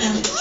and